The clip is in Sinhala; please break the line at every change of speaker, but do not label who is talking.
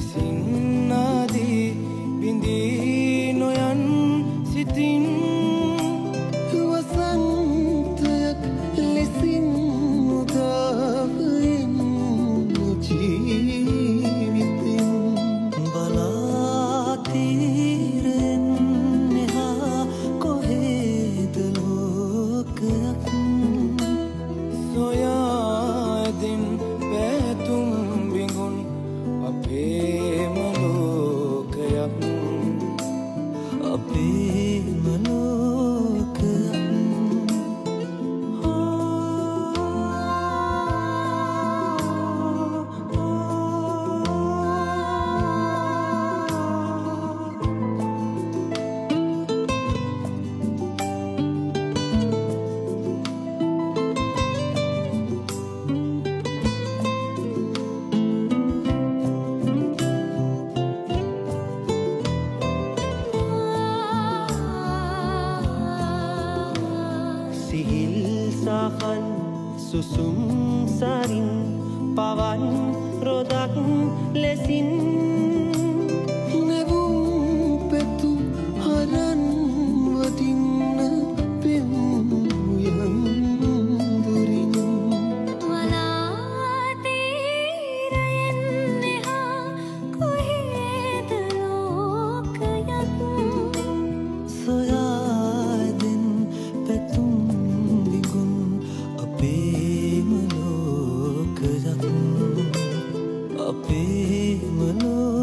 心呢、සිහිල්සාකන් සුසුම් සරින් පවන් රොදක් ලෙසින් අපේ මනෝ